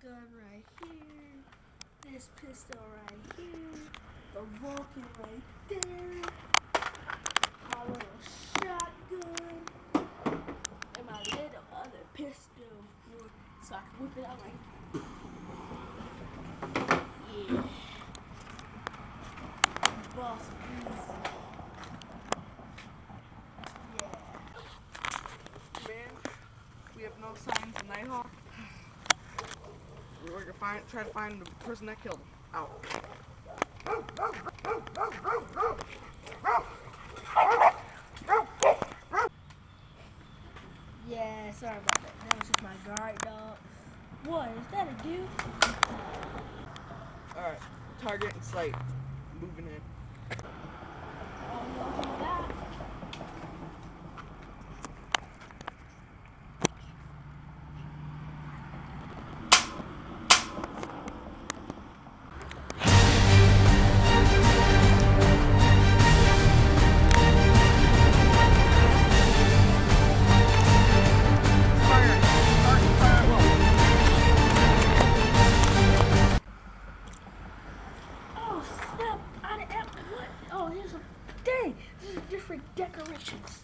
shotgun right here. This pistol right here. The Vulcan right there. My little shotgun. And my little other pistol. So I can whip it out like. We're gonna find, try to find the person that killed him. Out. Yeah, sorry about that. That was just my guard dog. What, is that a dude? Alright, target and sight. Moving in. What? Oh, here's a. Dang, these are different decorations.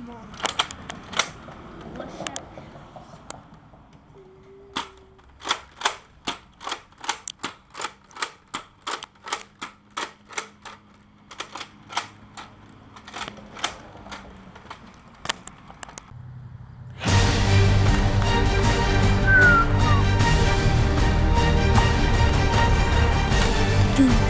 Come on. One shot. Down,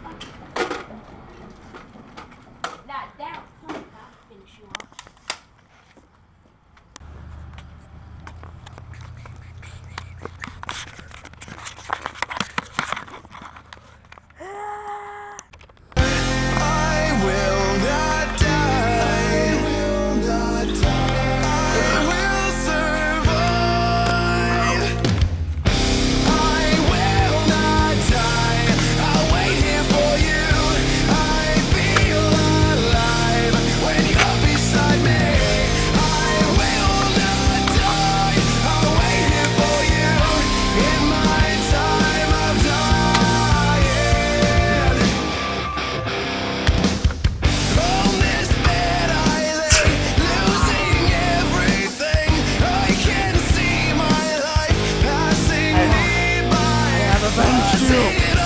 can